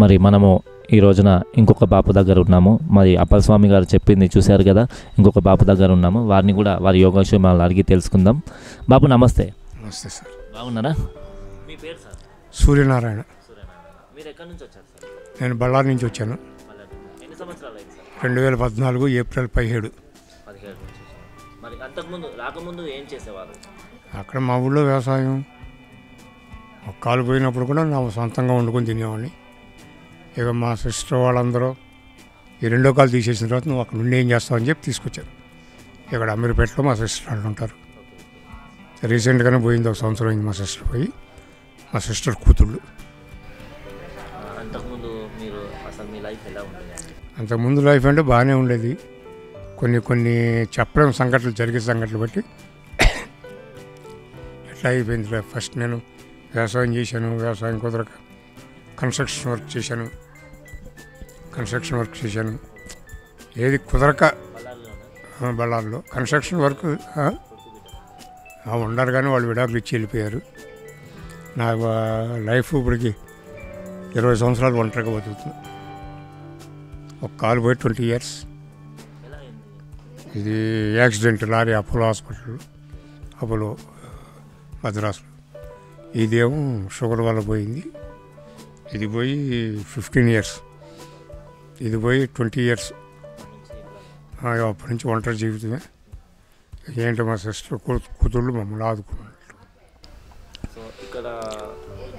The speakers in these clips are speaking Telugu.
మరి మనము ఈ రోజున ఇంకొక బాపు దగ్గర ఉన్నాము. మరి అప్పల స్వామి గారు చెప్పింది చూశారు కదా ఇంకొక బాపు దగ్గర ఉన్నాము. వారిని కూడా వారి యోగక్షేమాలు అడిగి తెలుసుకుందాం. బాపు నమస్తే. నమస్తే సార్. బాగున్నారా? మీ పేరు సార్? సూర్యనారాయణ. మీరు ఎక్కడి నుంచి వచ్చారు సార్? నేను బళ్ళారి నుంచి వచ్చాను. ఎన్ని సంవత్సరాలు అయింది సార్? రెండు వేల పద్నాలుగు ఏప్రిల్ పదిహేడు. పదిహేడు నుంచి మరి అంతకుముందు రాకముందు ఏం చేసేవారు? అక్కడ మా ఊళ్ళో వ్యవసాయం. ఒక కాలు పోయినప్పుడు కూడా నా సొంతంగా వండుకొని తినేవాడిని. ఇక మా సిస్టర్ వాళ్ళందరూ ఈ రెండో కాలు తీసేసిన తర్వాత నువ్వు అక్కడ నుండి ఏం చేస్తావు అని చెప్పి తీసుకొచ్చారు. ఇక్కడ అమీర్పేటలో మా సిస్టర్ వాళ్ళు ఉంటారు. రీసెంట్గానే పోయింది ఒక సంవత్సరం అయింది మా సిస్టర్ పోయి. మా సిస్టర్ కూతుళ్ళు. అంతకుముందు లైఫ్ అంటే బాగానే ఉండేది. కొన్ని కొన్ని చెప్పలేం సంఘటనలు జరిగే సంఘటనలు బట్టి ఎట్లా అయిపోయింది ఫస్ట్ నేను వ్యవసాయం చేశాను వ్యవసాయం కుదరక కన్స్ట్రక్షన్ వర్క్ చేశాను. కన్స్ట్రక్షన్ వర్క్ చేశాను. ఏది కుదరక బళ్ళార్లో. కన్స్ట్రక్షన్ వర్క్ ఉండరు కానీ వాళ్ళు విడాకులు ఇచ్చి వెళ్ళిపోయారు. నా లైఫ్ ఇప్పటికి ఇరవై సంవత్సరాలు ఒంటరిగా బతుకుతుంది ఒక కాలు పోయి ట్వంటీ ఇయర్స్. ఇది accident lorry Apollo hospital Apollo మద్రాసులో. ఇదేమో షుగర్ వల్ల పోయింది. ఇది పోయి ఫిఫ్టీన్ ఇయర్స్ ఇది పోయి ట్వంటీ ఇయర్స్ అప్పటి నుంచి ఒంటరి జీవితమే. ఏంటో మా సిస్టర్? కూతుళ్ళు మమ్మల్ని ఆదుకున్నారు. సో ఇక్కడ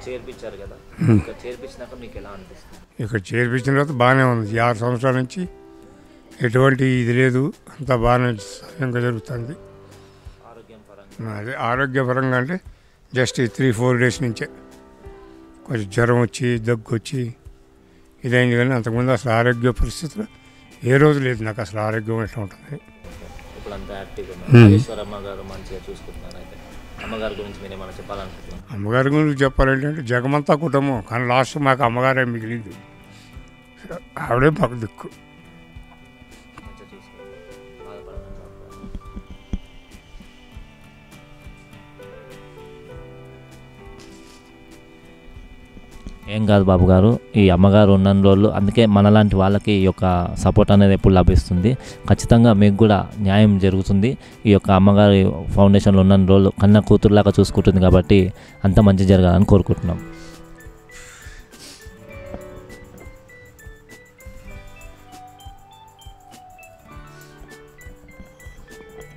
చేర్పించారు కదా. ఇక్కడ చేర్పించినాక మీకు ఎలా అనిపిస్తుంది? ఇక్కడ చేర్పించిన తర్వాత బాగానే ఉంది. ఆరు సంవత్సరాల నుంచి ఎటువంటి ఇది లేదు. అంతా బాగానే సవ్యంగా జరుగుతుంది. అదే ఆరోగ్యపరంగా అంటే జస్ట్ ఈ త్రీ ఫోర్ డేస్ నుంచే. కొంచెం జ్వరం వచ్చి దగ్గు వచ్చి ఇదైంది కానీ అంతకుముందు అసలు ఆరోగ్య పరిస్థితులు ఏ రోజు లేదు. నాకు అసలు ఆరోగ్యం ఎట్లా ఉంటుంది. అమ్మగారి గురించి చెప్పాలంటే జగమంతా కుటుంబం. కానీ లాస్ట్ మాకు అమ్మగారే మిగిలింది. ఆవిడే మాకు దిక్కు. ఏం కాదు బాబు గారు ఈ అమ్మగారు ఉన్న రోజులు అందుకే మనలాంటి వాళ్ళకి ఈ యొక్క సపోర్ట్ అనేది ఎప్పుడు లభిస్తుంది. ఖచ్చితంగా మీకు కూడా న్యాయం జరుగుతుంది. ఈ యొక్క అమ్మగారి ఫౌండేషన్లో ఉన్న రోజులు కన్న కూతురులాగా చూసుకుంటుంది కాబట్టి అంత మంచి జరగాలని కోరుకుంటున్నాం.